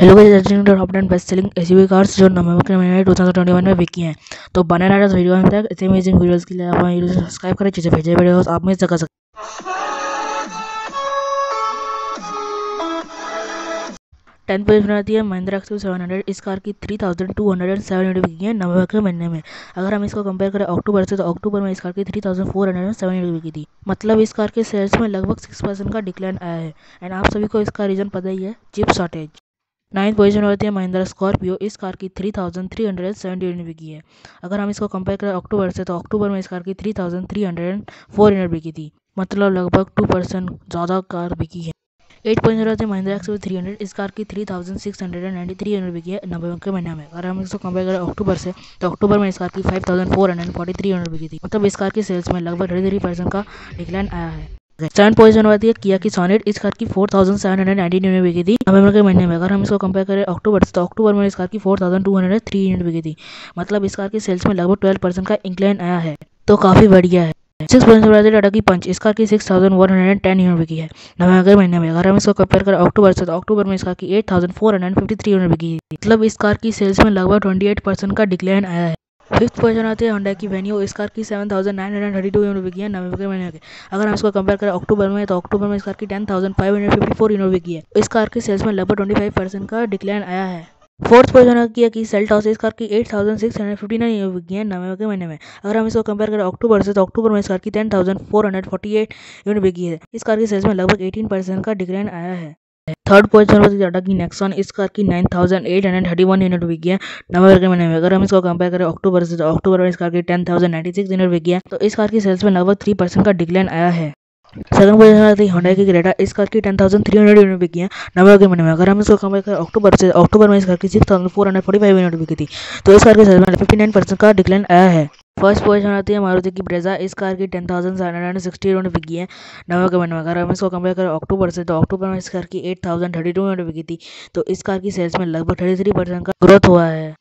Hello guys ten best selling SUV cars जो नवंबर के महीने 2021 में बिकी हैं। तो बने रहा इस वीडियो में तक। इतने अमेजिंग वीडियोस के लिए आप हमारे वीडियो सब्सक्राइब करें, चीज़ें भेजे वीडियोस आप मिस कर सकते टेन पेज बनाती है Mahindra X U seven hundred इस कार की three thousand two hundred and seven hundred बिकी है नवंबर के महीने में। अगर हम इसको कंपेयर करें अक्टूबर से तो अक्टूबर में इस कार की three thousand four hundred and seven hundred बिकी थी। मतलब इस कार के सेल्स में लगभग सिक्स परसेंट का डिक्लाइन आया है। एंड आप सभी को इसका रीज़न पता ही है चिप शॉर्टेज नाइन्थ पोजीशन होती है, महिंद्रा स्कॉर्पियो। इस कार की three thousand three hundred seventy unit बिकी है। अगर हम इसको कंपेयर करें अक्टूबर से तो अक्टूबर में इस कार की three thousand three hundred and four unit बिकी थी। मतलब लगभग टू परसेंट ज़्यादा कार बिकी है। एट पोजीशन होती है, महिंद्रा एक्स थ्री हंड्रेड। इस कार की three thousand six hundred and ninety three hundred बिकी है नवंबर के महीने में। अगर हम इसको कंपेयर करें अक्टूबर से तो अक्टूबर में इस कार की five thousand four hundred forty three hundred बिकी थी। मतलब इस कार की सेल्स में लगभग थर्टी थ्री परसेंट का डिक्लाइन आया है। सेवन पोजीशन होती है किया की सोनेट इस कार की four thousand seven hundred ninety में बिकी थी। नवंबर के महीने में अगर हम इसको कंपेयर करें अक्टूबर से तो अक्टूबर में इस कार की four thousand two hundred three unit बिकी थी। मतलब इस कार की सेल्स में लगभग ट्वेल्व परसेंट का इंक्लाइन आया है। तो काफ़ी बढ़िया है। सिक्स परसेंट टाटा की पंच इस कार की six thousand one hundred ten unit बिकी है। नवंबर महीने में अगर हम इसको कंपेयर करें अक्टूबर से तो अक्टूबर में इस कार की eight thousand four hundred fifty three unit बिकी मतलब इस कार की सेल्स में लगभग ट्वेंटी एट परसेंट का डिक्लाइन आया है। फिफ्थ पोजीशन आती है होंडा की वेन्यू इस कार की seven thousand nine hundred thirty two unit बिकी है नवंबर के महीने के अगर हम इसको कंपेयर करें अक्टूबर में तो अक्टूबर में इस कार की ten thousand five hundred fifty four unit बिकी है। इस कार की सेल्स में लगभग ट्वेंटी फाइव परसेंट का डिक्लाइन आया है। फोर्थ पोजीशन किया कि सेल टॉस इस कार की eight thousand six hundred fifty nine unit बिकी है नवंबर के महीने में अगर हम इसको कंपेयर करें अक्टूबर से तो अक्टूबर में इस कार की ten thousand four hundred forty eight unit बिकी है। इस कार की सेल्स में लगभग एटीन परसेंट का डिक्लाइन आया है। थर्ड पोजीशन पर टाटा की नेक्सॉन इस कार की nine thousand eight hundred thirty one unit बिकी है नवंबर के महीने में अगर हम इसको कंपेयर करें अक्टूबर से तो अक्टूबर में इस कार की ten thousand ninety six unit बिकी है तो इस कार की सेल्स में लगभग थ्री परसेंट का डिक्लाइन आया है। सेकंड पोजीशन आती है होंडा की ग्रेटा इस कार की ten thousand three hundred unit बिकी है नवंबर के महीने में अगर हम इसको कंपेयर करें अक्टूबर से अक्टूबर में इस कार की six thousand four hundred forty five unit बिकी थी तो इस कार की सेल्स में फिफ्टी नाइन परसेंट का डिक्लाइन आया है। फ़र्स्ट पोजीशन आती है मारुति की ब्रेजा इस कार की ten thousand seven hundred sixty unit बिकी है। नवंबर के महीने में अगर हम इसको कंपेयर करें अक्टूबर से तो अक्टूबर में इस कार की eight thousand thirty two unit बिकी थी। तो इस कार की सेल्स में लगभग थर्टी थ्री परसेंट का ग्रोथ हुआ है।